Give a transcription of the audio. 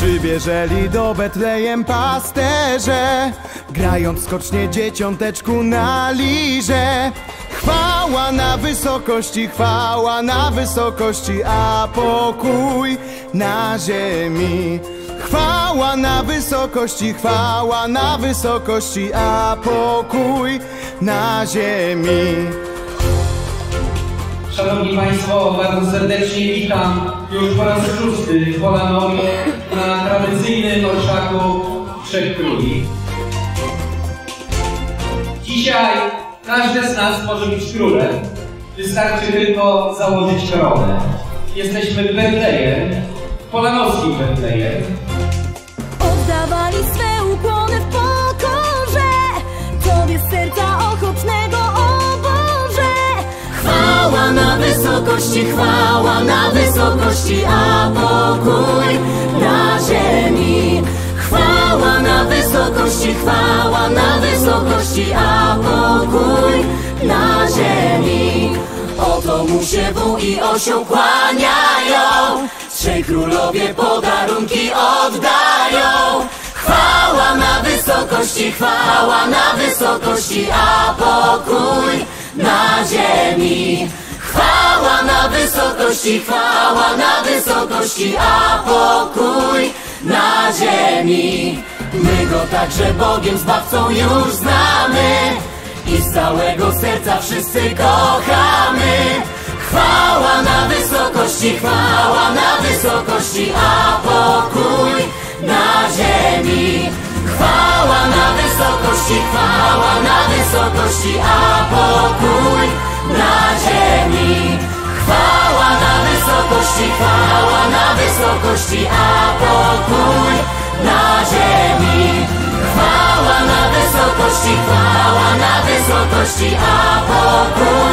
Przybierzeli do Betlejem pasterze Grając skocznie dzieciąteczku na lirze. Chwała na wysokości, chwała na wysokości A pokój na ziemi. Chwała na wysokości, chwała na wysokości A pokój na ziemi. Szanowni Państwo, bardzo serdecznie witam już po raz szósty w Polanowie na tradycyjnym orszaku Trzech Króli. Dzisiaj każdy z nas może być królem. Wystarczy tylko założyć koronę. Jesteśmy w Betlejem, polanowskim Betlejem. Oddawali swe ukłony w pokorze Tobie serca ochotnego, o Boże Chwała na wysokości, chwała na wysokości A pokój na wysokości, chwała na wysokości A pokój na ziemi. Oto mu się wół i osioł kłaniają Trzej królowie podarunki oddają. Chwała na wysokości, chwała na wysokości A pokój na ziemi. Chwała na wysokości, chwała na wysokości A pokój na ziemi My go także Bogiem Zbawcą już znamy i z całego serca wszyscy kochamy. Chwała na wysokości, chwała na wysokości, a pokój na ziemi. Chwała na wysokości, chwała na wysokości, a pokój na ziemi. Chwała na wysokości, chwała na wysokości, a pokój na ziemi. Chwała na wysokości, chwała na wysokości, a pokój.